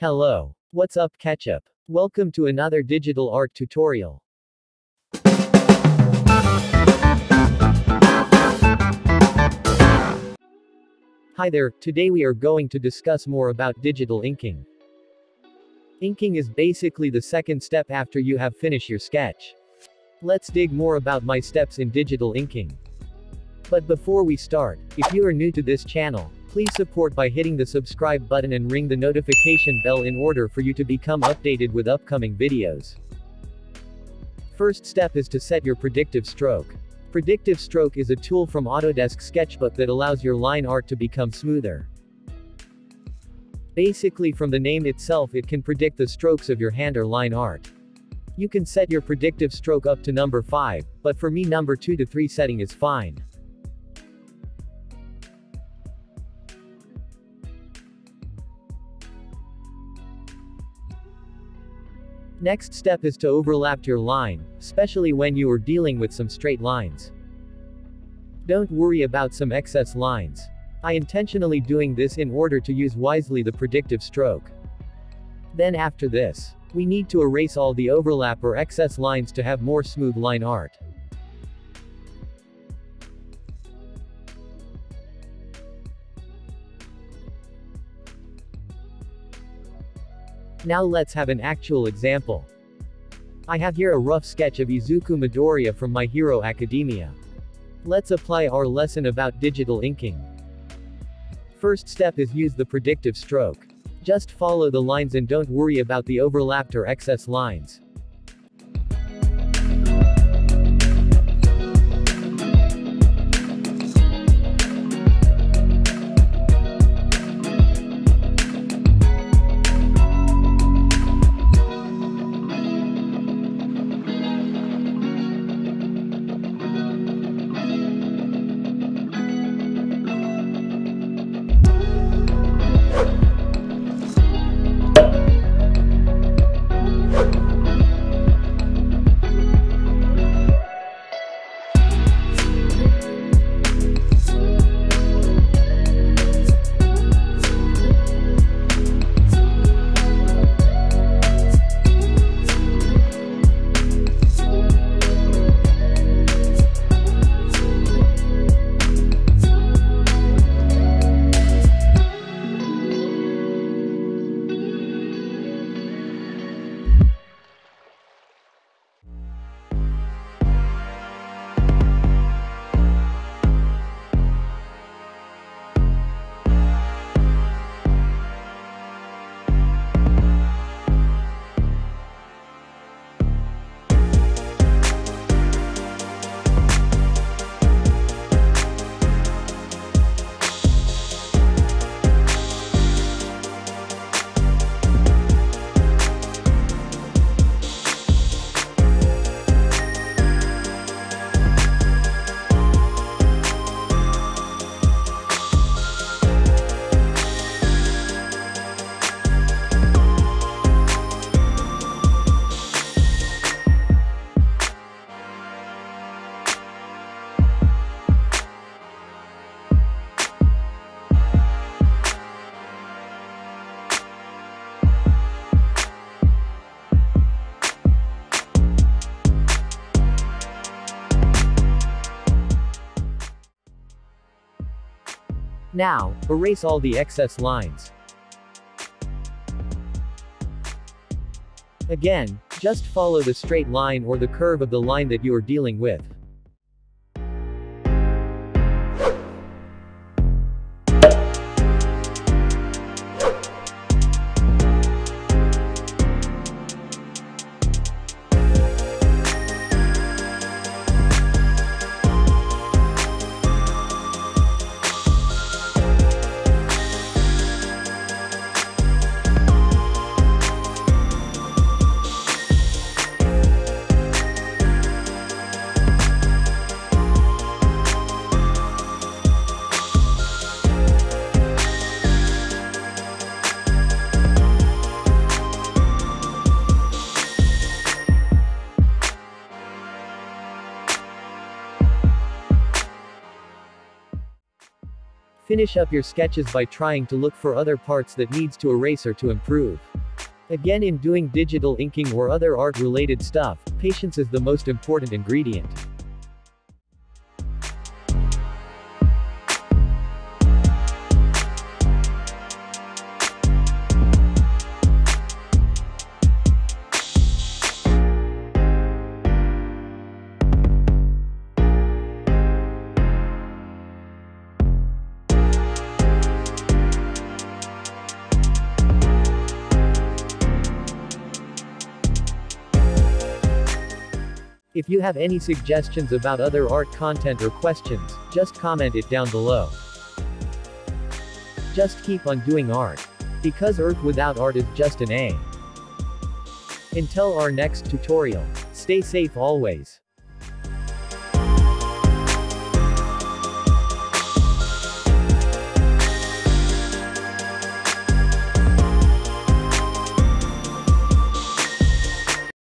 Hello. What's up Ketchup? Welcome to another digital art tutorial. Hi there, today we are going to discuss more about digital inking. Inking is basically the second step after you have finished your sketch. Let's dig more about my steps in digital inking. But before we start, if you are new to this channel, please support by hitting the subscribe button and ring the notification bell in order for you to become updated with upcoming videos. First step is to set your predictive stroke. Predictive stroke is a tool from Autodesk Sketchbook that allows your line art to become smoother. Basically from the name itself it can predict the strokes of your hand or line art. You can set your predictive stroke up to number 5, but for me number 2 to 3 setting is fine. Next step is to overlap your line, especially when you are dealing with some straight lines. Don't worry about some excess lines. I intentionally doing this in order to use wisely the predictive stroke. Then after this, we need to erase all the overlap or excess lines to have more smooth line art. Now let's have an actual example. I have here a rough sketch of Izuku Midoriya from My Hero Academia. Let's apply our lesson about digital inking. First step is use the predictive stroke. Just follow the lines and don't worry about the overlapped or excess lines. Now, erase all the excess lines. Again, just follow the straight line or the curve of the line that you are dealing with. Finish up your sketches by trying to look for other parts that needs to erase or to improve. Again in doing digital inking or other art related stuff, patience is the most important ingredient. If you have any suggestions about other art content or questions, just comment it down below. Just keep on doing art. Because Earth without art is just an A. Until our next tutorial. Stay safe always.